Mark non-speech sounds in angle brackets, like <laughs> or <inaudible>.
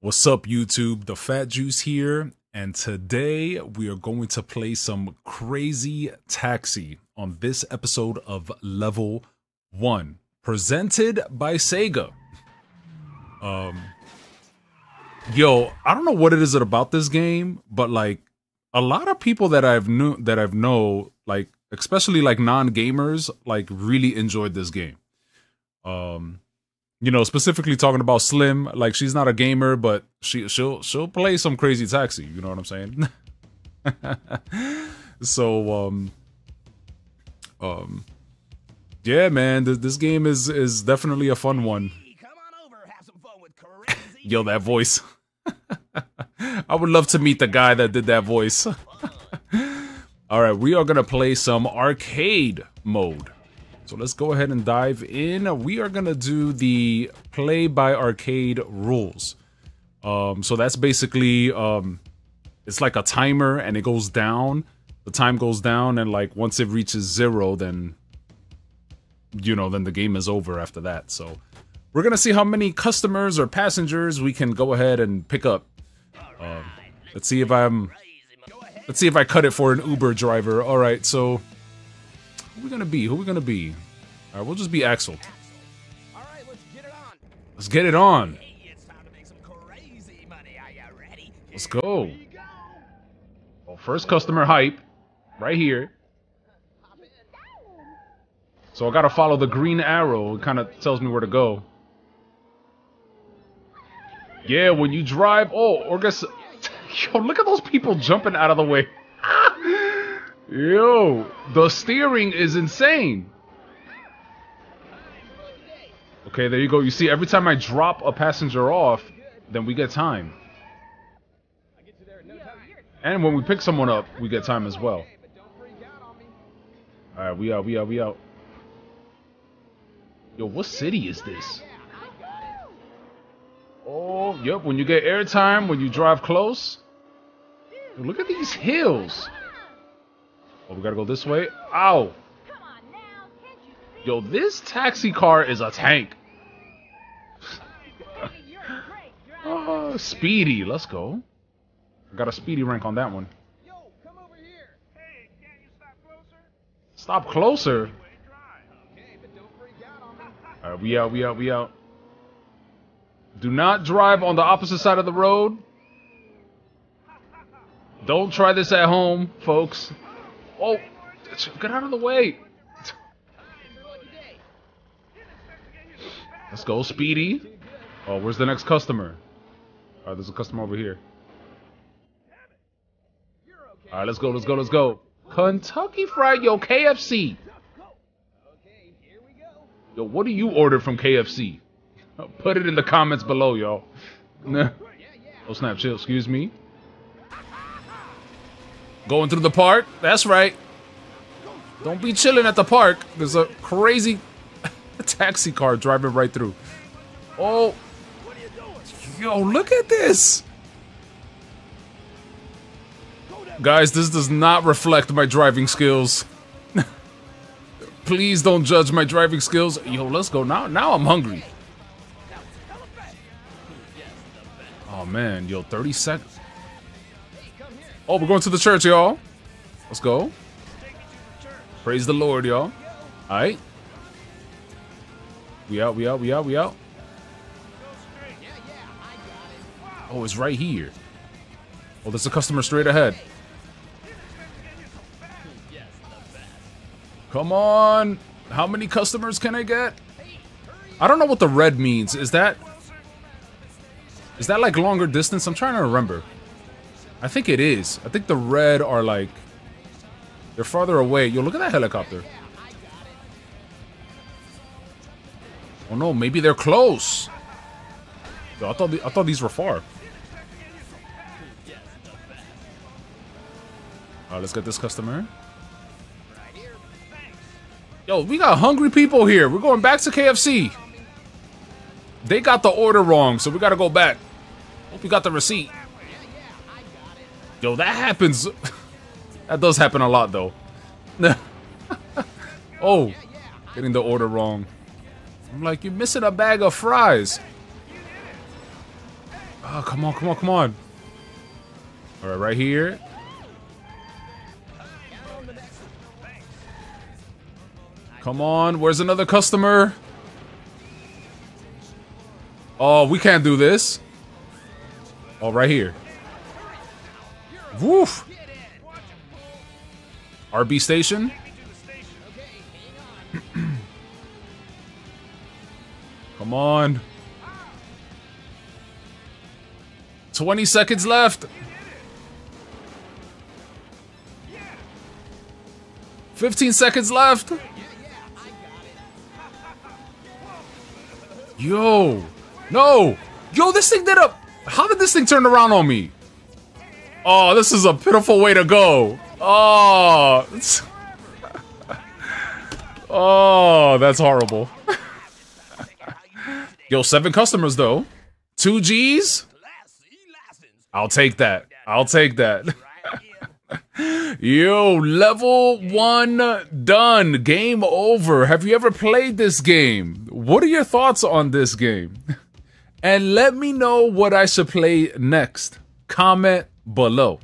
What's up, YouTube? The Fat Juice here, and today we are going to play some crazy taxi on this episode of Level 1, presented by Sega. Um, yo, I don't know what it is about this game, but like a lot of people that I've knew that I've know, like especially like non-gamers, like really enjoyed this game. Um, you know, specifically talking about Slim, like she's not a gamer, but she she'll she'll play some crazy taxi. You know what I'm saying? <laughs> so um um yeah, man, th- this game is is definitely a fun one. Yo, that voice. <laughs> I would love to meet the guy that did that voice. <laughs> All right, we are gonna play some arcade mode. So let's go ahead and dive in. We are gonna do the play by arcade rules. Um, so that's basically um, it's like a timer and it goes down. The time goes down and like once it reaches zero, then you know, then the game is over after that. So we're gonna see how many customers or passengers we can go ahead and pick up. Um, let's see if I'm. Let's see if I cut it for an Uber driver. All right, so who we gonna be? Who we gonna be? All right, we'll just be Axel. All right, let's get it on. Let's get it on. Hey, it's time to make some crazy money. Are you ready? Let's go. Well, first customer hype, right here. So I gotta follow the green arrow. It kind of tells me where to go. Yeah, when you drive. Oh, or guess. <laughs> Yo, look at those people jumping out of the way. Yo, the steering is insane. Okay, there you go. You see, every time I drop a passenger off, then we get time. And when we pick someone up, we get time as well. Alright, we out, we out, we out. Yo, what city is this? Oh, yep, when you get airtime, when you drive close. Look at these hills. Oh, we gotta go this way. Ow. Yo, this taxi car is a tank. Oh, <laughs> speedy. Let's go. Got a speedy rank on that one. Stop closer? Alright, we out, we out, we out. Do not drive on the opposite side of the road. Don't try this at home, folks. Oh, get out of the way. Let's go, Speedy. Oh, where's the next customer? Alright, there's a customer over here. Alright, let's go, let's go, let's go. Kentucky Fried Yo KFC. Yo, what do you order from KFC? Put it in the comments below, y'all. <laughs> Oh snap, chill, excuse me. Going through the park? That's right. Don't be chilling at the park. There's a crazy <laughs> taxi car driving right through. Oh. Yo, look at this. Guys, this does not reflect my driving skills. <laughs> Please don't judge my driving skills. Yo, let's go now. Now I'm hungry. Oh man, yo, 30 seconds. Oh, we're going to the church, y'all. Let's go. Praise the Lord, y'all. Alright. We out, we out, we out, we out. Oh, it's right here. Oh, there's a customer straight ahead. Come on. How many customers can I get? I don't know what the red means. Is that... Is that like longer distance? I'm trying to remember. I think it is. I think the red are like... They're farther away. Yo, look at that helicopter. Oh no, maybe they're close. Yo, I thought the, I thought these were far. Alright, let's get this customer. Yo, we got hungry people here. We're going back to KFC. They got the order wrong, so we gotta go back. Hope you got the receipt. Yo, that happens. that does happen a lot, though. <laughs> oh, getting the order wrong. I'm like, you're missing a bag of fries. Oh, come on, come on, come on. All right, right here. Come on, where's another customer? Oh, we can't do this. Oh, right here. Woof. RB station. <clears throat> Come on. 20 seconds left. 15 seconds left. Yo. No. Yo, this thing did a... How did this thing turn around on me? Oh, this is a pitiful way to go. Oh. oh, that's horrible. Yo, seven customers though. Two G's? I'll take that. I'll take that. <laughs> Yo, level one done. Game over. Have you ever played this game? What are your thoughts on this game? <laughs> And let me know what I should play next. Comment below.